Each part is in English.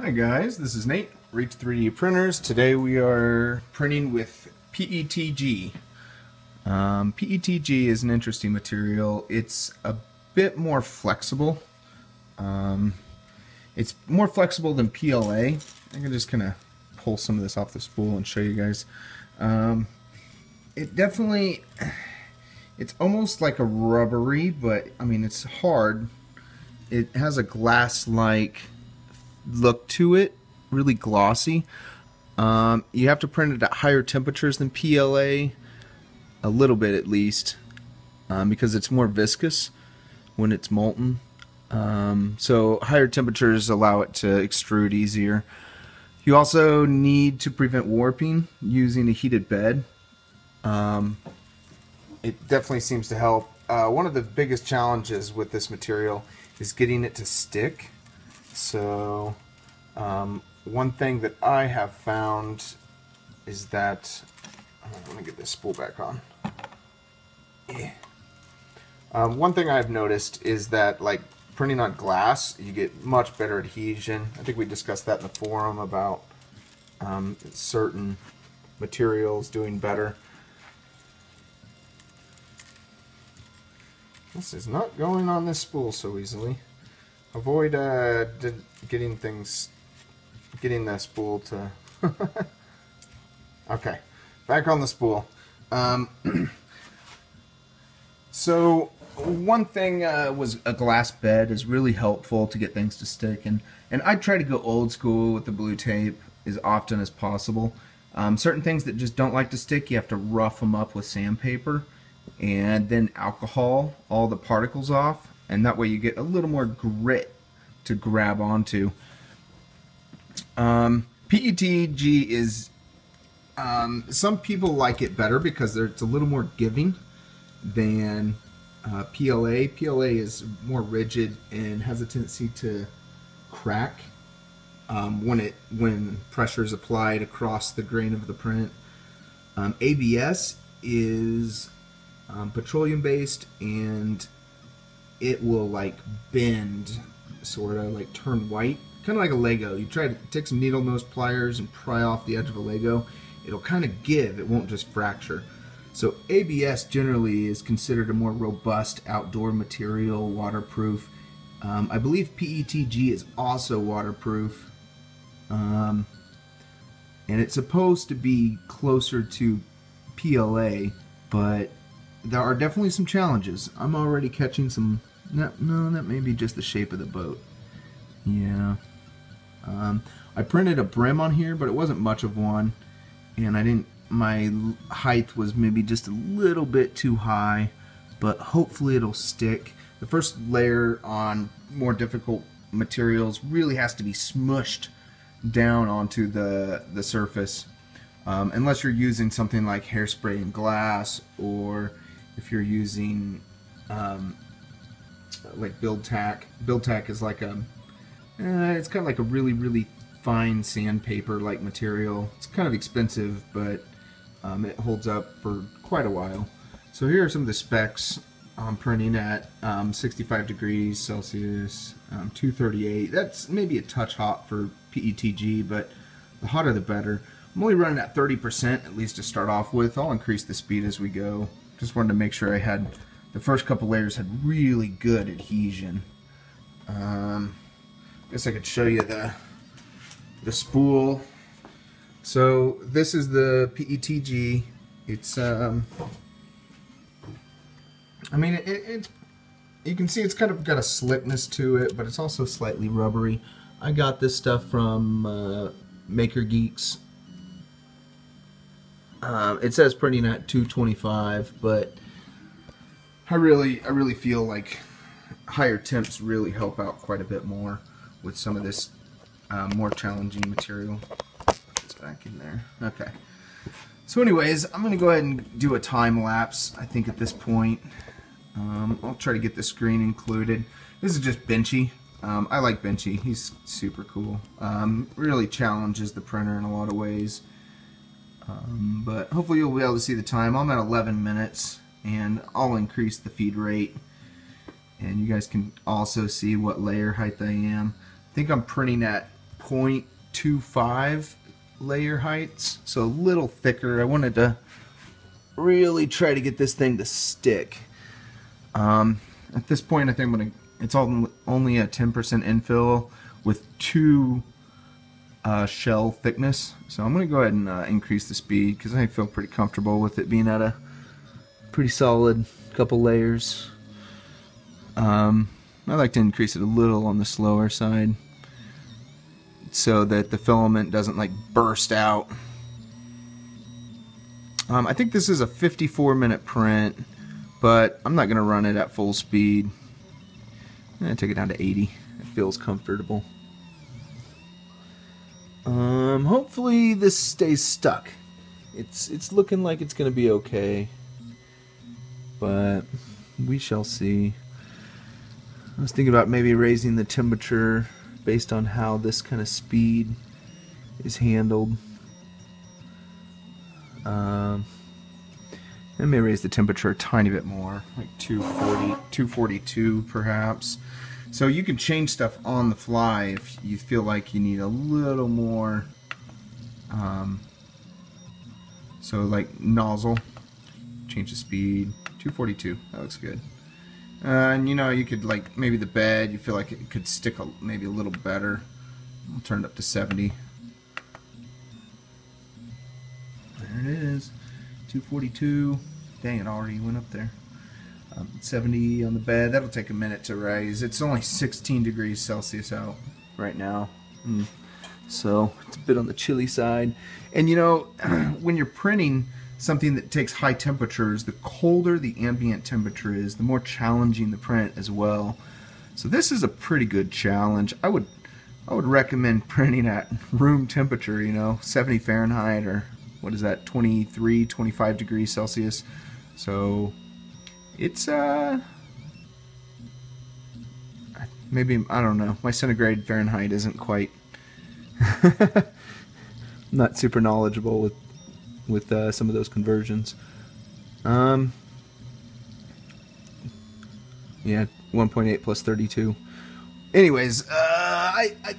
Hi guys, this is Nate, Reach 3D Printers. Today we are printing with PETG. Um, PETG is an interesting material. It's a bit more flexible. Um, it's more flexible than PLA. I can just kind of pull some of this off the spool and show you guys. Um, it definitely, it's almost like a rubbery, but I mean it's hard. It has a glass-like look to it, really glossy. Um, you have to print it at higher temperatures than PLA, a little bit at least, um, because it's more viscous when it's molten. Um, so higher temperatures allow it to extrude easier. You also need to prevent warping using a heated bed. Um, it definitely seems to help. Uh, one of the biggest challenges with this material is getting it to stick. So, um, one thing that I have found is that let me get this spool back on. Yeah. Um, one thing I've noticed is that like printing on glass, you get much better adhesion. I think we discussed that in the forum about um, certain materials doing better. This is not going on this spool so easily. Avoid uh, getting things, getting the spool to. okay, back on the spool. Um, so one thing uh, was a glass bed is really helpful to get things to stick, and and I try to go old school with the blue tape as often as possible. Um, certain things that just don't like to stick, you have to rough them up with sandpaper and then alcohol all the particles off and that way you get a little more grit to grab onto. Um, PETG is um, some people like it better because it's a little more giving than uh, PLA. PLA is more rigid and has a tendency to crack um, when it when pressure is applied across the grain of the print. Um, ABS is um, petroleum based and it will like bend sort of like turn white kind of like a lego you try to take some needle nose pliers and pry off the edge of a lego it'll kind of give it won't just fracture so abs generally is considered a more robust outdoor material waterproof um, i believe petg is also waterproof um, and it's supposed to be closer to pla but there are definitely some challenges. I'm already catching some. No, no, that may be just the shape of the boat. Yeah. Um, I printed a brim on here, but it wasn't much of one, and I didn't. My height was maybe just a little bit too high, but hopefully it'll stick. The first layer on more difficult materials really has to be smushed down onto the the surface, um, unless you're using something like hairspray and glass or if you're using um, like BuildTak. Build tack is like a, uh, it's kind of like a really, really fine sandpaper like material. It's kind of expensive, but um, it holds up for quite a while. So here are some of the specs I'm printing at um, 65 degrees Celsius, um, 238. That's maybe a touch hot for PETG, but the hotter the better. I'm only running at 30% at least to start off with. I'll increase the speed as we go. Just wanted to make sure I had the first couple layers had really good adhesion. Um, guess I could show you the the spool. So this is the PETG. It's um, I mean it, it's you can see it's kind of got a slickness to it, but it's also slightly rubbery. I got this stuff from uh, Maker Geeks um, it says printing at 225, but I really, I really feel like higher temps really help out quite a bit more with some of this uh, more challenging material. It's back in there. Okay. So anyways, I'm going to go ahead and do a time lapse, I think at this point. Um, I'll try to get the screen included. This is just Benchy. Um, I like Benchy. He's super cool. Um, really challenges the printer in a lot of ways. Um, but hopefully you'll be able to see the time. I'm at 11 minutes and I'll increase the feed rate and you guys can also see what layer height I am. I think I'm printing at 0.25 layer heights, so a little thicker. I wanted to really try to get this thing to stick. Um, at this point, I think I'm gonna. It's all only a 10% infill with two uh, shell thickness. So I'm gonna go ahead and uh, increase the speed because I feel pretty comfortable with it being at a pretty solid couple layers. Um, I like to increase it a little on the slower side so that the filament doesn't like burst out. Um, I think this is a 54 minute print, but I'm not going to run it at full speed. I'm going to take it down to 80. It feels comfortable. Um, hopefully this stays stuck. It's it's looking like it's going to be okay, but we shall see. I was thinking about maybe raising the temperature based on how this kind of speed is handled. Um, I may raise the temperature a tiny bit more, like 240, 242 perhaps. So you can change stuff on the fly if you feel like you need a little more. Um, so like nozzle, change the speed, 242, that looks good. Uh, and you know, you could like maybe the bed, you feel like it could stick a, maybe a little better. I'll turn it up to 70. There it is, 242. Dang, it already went up there. Um, 70 on the bed. That'll take a minute to raise. It's only 16 degrees Celsius out right now. Mm. So it's a bit on the chilly side. And you know, when you're printing something that takes high temperatures, the colder the ambient temperature is, the more challenging the print as well. So this is a pretty good challenge. I would I would recommend printing at room temperature, you know, 70 Fahrenheit or what is that, 23, 25 degrees Celsius. So it's uh maybe I don't know. My centigrade Fahrenheit isn't quite not super knowledgeable with with uh, some of those conversions. Um, yeah, 1.8 plus 32. Anyways, uh, I, I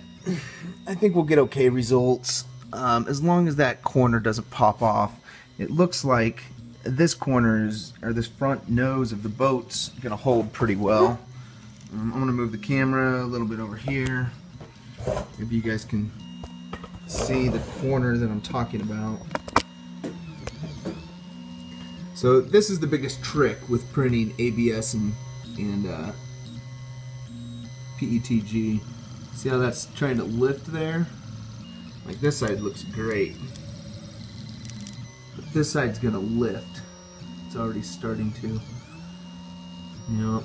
I think we'll get okay results um, as long as that corner doesn't pop off. It looks like this corner is, or this front nose of the boat's gonna hold pretty well. Um, I'm gonna move the camera a little bit over here. Maybe you guys can see the corner that I'm talking about. So this is the biggest trick with printing ABS and, and uh, PETG. See how that's trying to lift there? Like this side looks great. But this side's gonna lift. It's already starting to. Yep.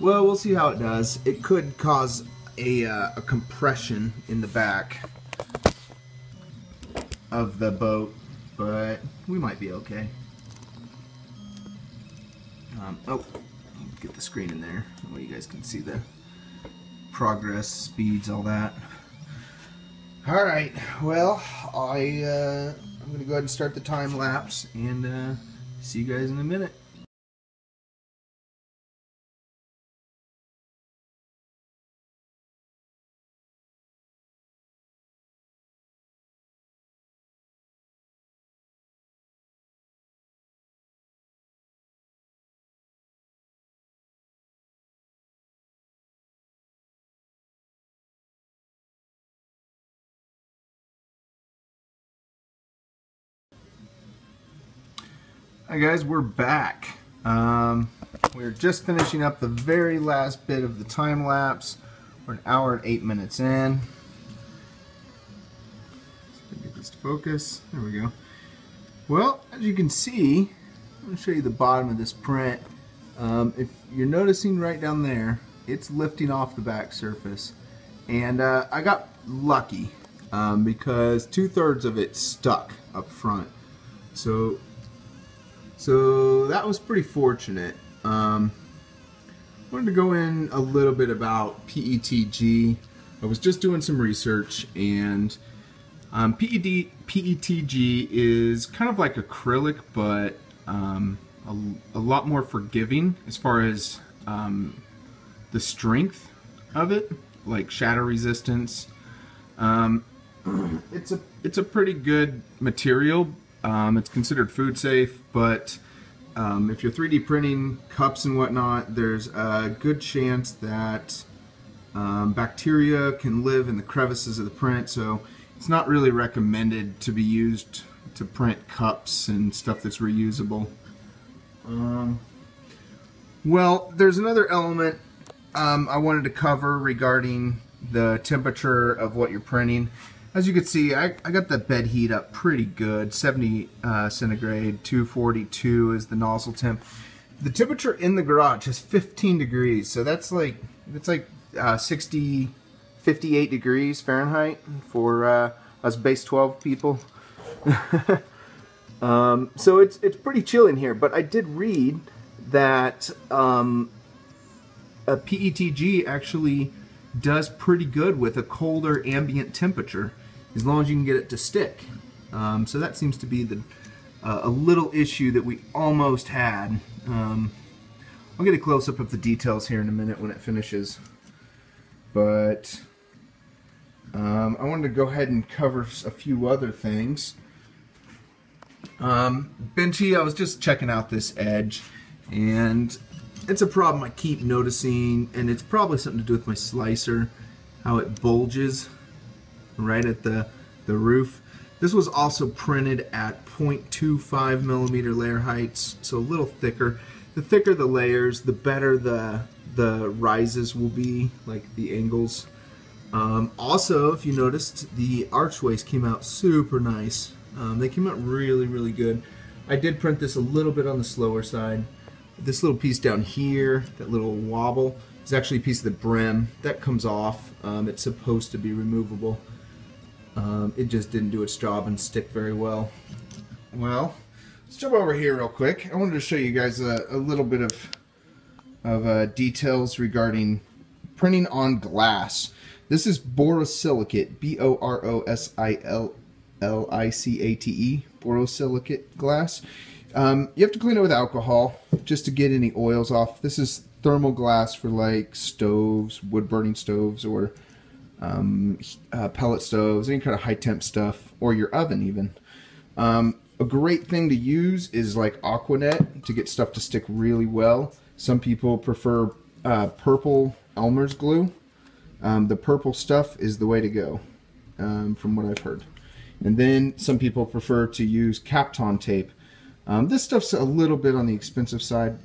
Well, we'll see how it does. It could cause a, uh, a compression in the back of the boat, but we might be okay. Um, oh, get the screen in there so you guys can see the progress, speeds, all that. All right, well, I uh, I'm gonna go ahead and start the time lapse and uh, see you guys in a minute. Hi guys, we're back. Um, we're just finishing up the very last bit of the time lapse. We're an hour and eight minutes in. Let's get this to focus. There we go. Well, as you can see, I'm going to show you the bottom of this print. Um, if you're noticing right down there, it's lifting off the back surface. And uh, I got lucky um, because two-thirds of it stuck up front. So so that was pretty fortunate. Um, wanted to go in a little bit about PETG. I was just doing some research and um, PED, PETG is kind of like acrylic but um, a, a, lot more forgiving as far as um, the strength of it, like shatter resistance. Um, it's a it's a pretty good material. Um, it's considered food safe, but um, if you're 3D printing cups and whatnot, there's a good chance that um, bacteria can live in the crevices of the print. So it's not really recommended to be used to print cups and stuff that's reusable. Um, well, there's another element um, I wanted to cover regarding the temperature of what you're printing. As you can see, I, I got the bed heat up pretty good, 70 uh, centigrade, 242 is the nozzle temp. The temperature in the garage is 15 degrees, so that's like that's like uh, 60, 58 degrees Fahrenheit for uh, us base 12 people. um, so it's it's pretty chill in here, but I did read that um, a PETG actually does pretty good with a colder ambient temperature as long as you can get it to stick. Um, so that seems to be the uh, a little issue that we almost had. Um, I'll get a close-up of the details here in a minute when it finishes. But um, I wanted to go ahead and cover a few other things. Um, Benchy, I was just checking out this edge, and it's a problem I keep noticing, and it's probably something to do with my slicer, how it bulges right at the, the roof. This was also printed at 0.25 millimeter layer heights, so a little thicker. The thicker the layers, the better the the rises will be, like the angles. Um, also, if you noticed, the archways came out super nice. Um, they came out really, really good. I did print this a little bit on the slower side. This little piece down here, that little wobble, is actually a piece of the brim. That comes off. Um, it's supposed to be removable. Um, it just didn't do its job and stick very well. Well, let's jump over here real quick. I wanted to show you guys a, a little bit of, of uh, details regarding printing on glass. This is borosilicate, B-O-R-O-S-I-L-L-I-C-A-T-E, borosilicate glass. Um, you have to clean it with alcohol just to get any oils off. This is thermal glass for like stoves, wood burning stoves, or um, uh, pellet stoves, any kind of high temp stuff, or your oven even. Um, a great thing to use is like Aquanet to get stuff to stick really well. Some people prefer uh, purple Elmer's glue. Um, the purple stuff is the way to go, um, from what I've heard. And then some people prefer to use Kapton tape. Um, this stuff's a little bit on the expensive side.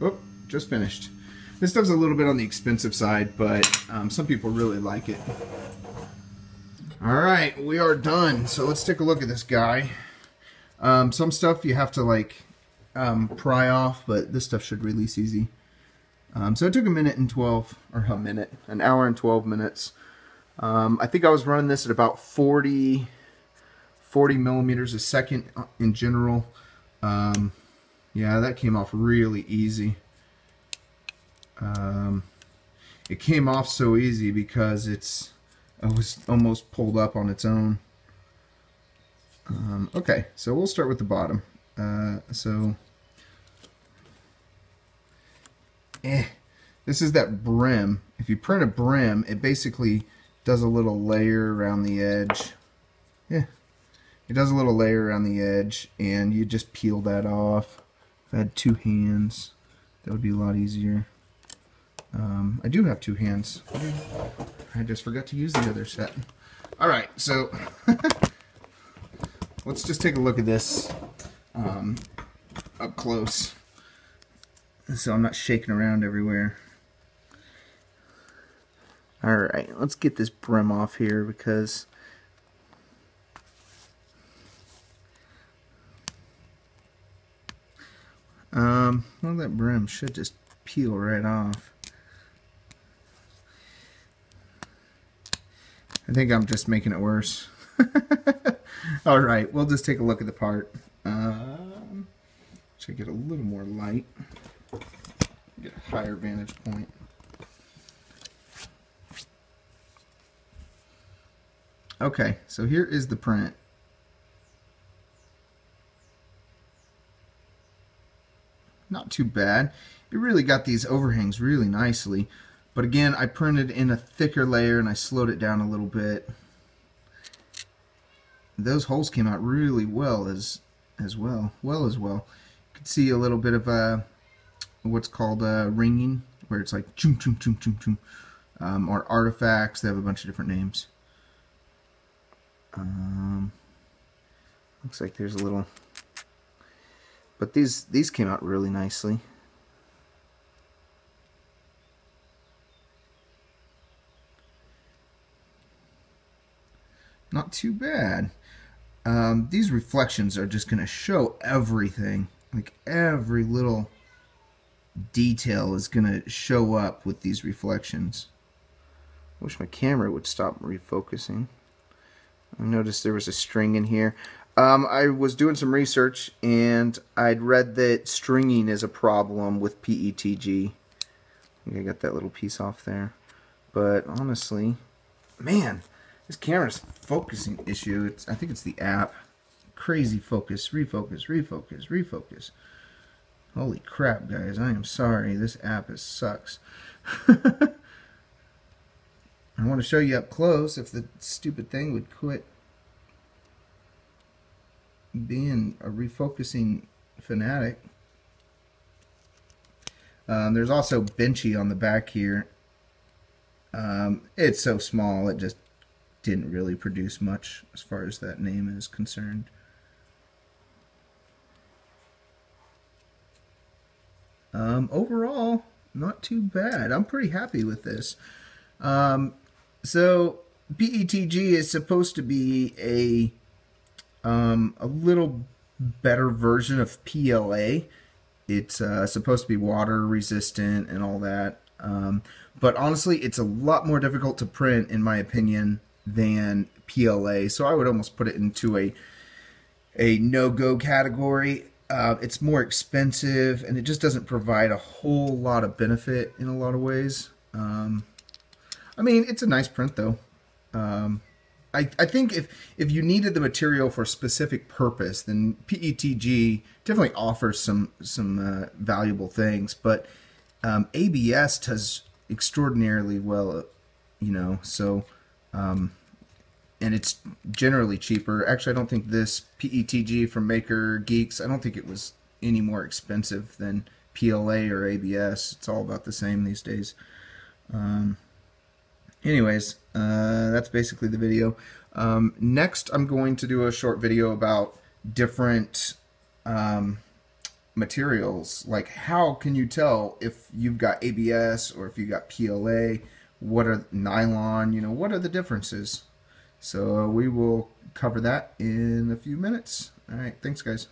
Oh, just finished. This stuff's a little bit on the expensive side, but um, some people really like it. All right, we are done. So let's take a look at this guy. Um, some stuff you have to like um, pry off, but this stuff should release easy. Um, so it took a minute and 12, or a minute, an hour and 12 minutes. Um, I think I was running this at about 40, 40 millimeters a second uh, in general. Um, yeah, that came off really easy. Um, it came off so easy because it's it was almost pulled up on its own. Um, okay, so we'll start with the bottom. Uh, so, eh, this is that brim. If you print a brim, it basically does a little layer around the edge. Yeah, it does a little layer around the edge, and you just peel that off. If I had two hands, that would be a lot easier. Um, I do have two hands. I just forgot to use the other set. Alright, so let's just take a look at this um, up close so I'm not shaking around everywhere. Alright, let's get this brim off here because um, well that brim should just peel right off. I think I'm just making it worse. All right, we'll just take a look at the part. Um, should get a little more light. Get a higher vantage point. Okay, so here is the print. Not too bad. It really got these overhangs really nicely. But again, I printed in a thicker layer and I slowed it down a little bit. those holes came out really well as as well. Well as well. You can see a little bit of uh, what's called uh, ringing, where it's like choom choom choom choom choom. Um, or artifacts. They have a bunch of different names. Um, looks like there's a little, but these these came out really nicely. Not too bad. Um, these reflections are just going to show everything. Like every little detail is going to show up with these reflections. I wish my camera would stop refocusing. I noticed there was a string in here. Um, I was doing some research and I'd read that stringing is a problem with PETG. I I got that little piece off there. But honestly, man, this camera's focusing issue. It's, I think it's the app. Crazy focus, refocus, refocus, refocus. Holy crap, guys. I am sorry. This app is sucks. I want to show you up close if the stupid thing would quit being a refocusing fanatic. Um, there's also Benchy on the back here. Um, it's so small it just didn't really produce much as far as that name is concerned. Um, overall, not too bad. I'm pretty happy with this. Um, so PETG is supposed to be a um, a little better version of PLA. It's uh, supposed to be water resistant and all that. Um, but honestly, it's a lot more difficult to print, in my opinion, than PLA. So I would almost put it into a a no-go category. Uh, it's more expensive, and it just doesn't provide a whole lot of benefit in a lot of ways. Um, I mean, it's a nice print though. Um, I, I think if if you needed the material for a specific purpose, then PETG definitely offers some some uh, valuable things. But um, ABS does extraordinarily well, you know. So, um, and it's generally cheaper. Actually, I don't think this PETG from Maker Geeks. I don't think it was any more expensive than PLA or ABS. It's all about the same these days. Um, anyways, uh, that's basically the video. Um, next, I'm going to do a short video about different um, materials. Like, how can you tell if you've got ABS or if you've got PLA? What are nylon? You know, what are the differences? So we will cover that in a few minutes. All right, thanks, guys.